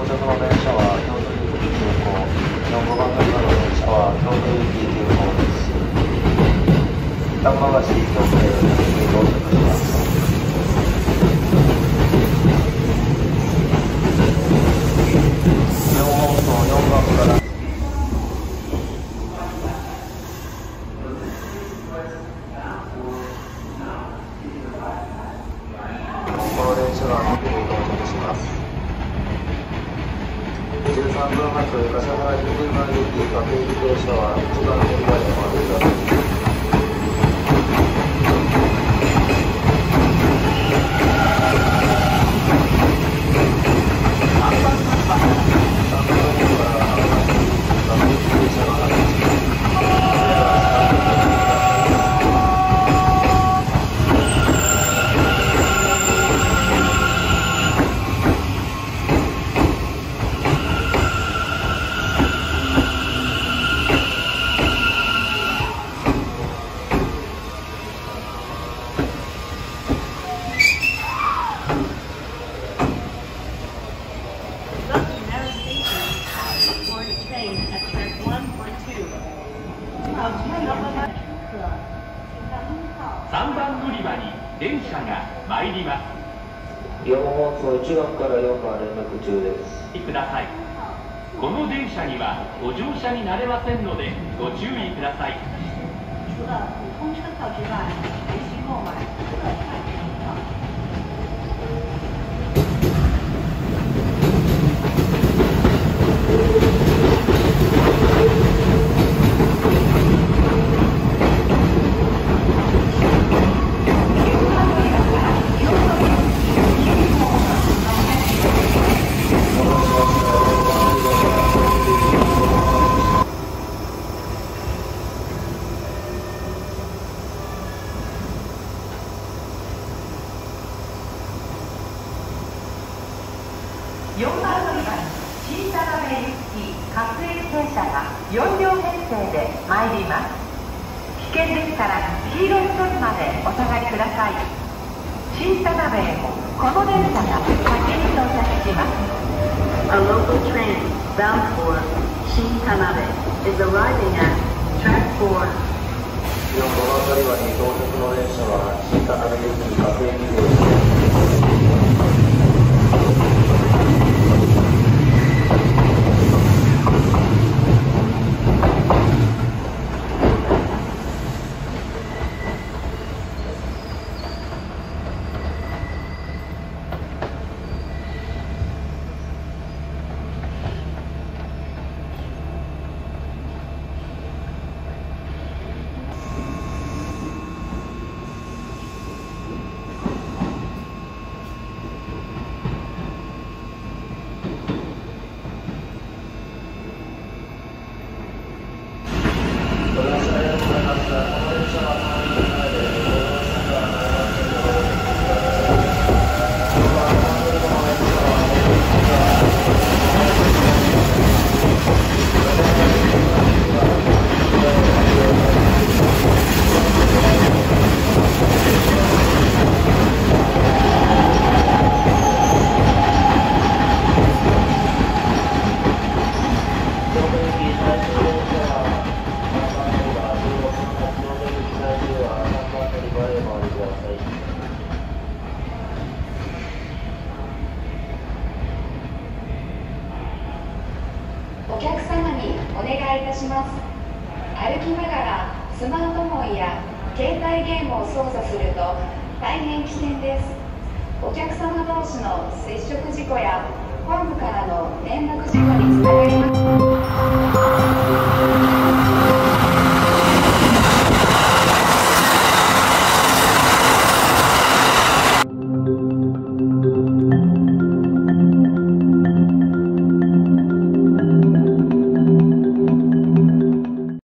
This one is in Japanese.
到着の電車は京都行き急行4号番乗り場の電車は京都行き急行です。丹波橋京都へ到着13分発笠原神宮前駅各駅停車は1番線までお待ちください車が参ります。4本送1番から4番連絡中です。ください。この電車にはご乗車になれませんのでご注意ください。除了普通车票之外，购买特快车票。4番乗り場に新田辺行き各駅停車が4両編成で参ります。危険ですから黄色い線までお下がりください。新田辺へもこの電車が先に到着します。A local train bound for Shintanabe is arriving at track 4. 4番乗り場に到着の電車は新田辺駅各駅停車ですご乗車ありがとうございますこの電車は3駅前でご乗車から7番線までお待ちください4番乗り場の電車は東京駅最終電車は3番乗り場16分発の電車最終は3番乗り場へお回りくださいお客様にお願いたします。歩きながらスマートフォンや携帯ゲームを操作すると大変危険です。お客様同士の接触事故や本部からの連絡事故